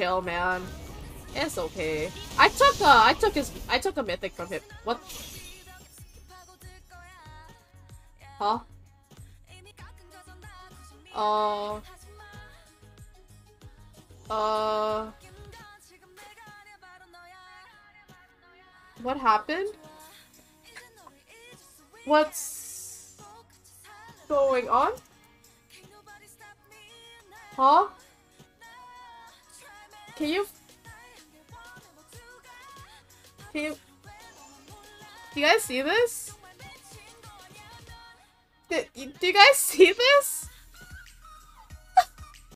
chill, man. It's okay. I took uh I took his I took a mythic from him. What? Huh? Uh. Uh. What happened? What's going on? Huh? Can you can you do you guys see this? Do, do you guys see this?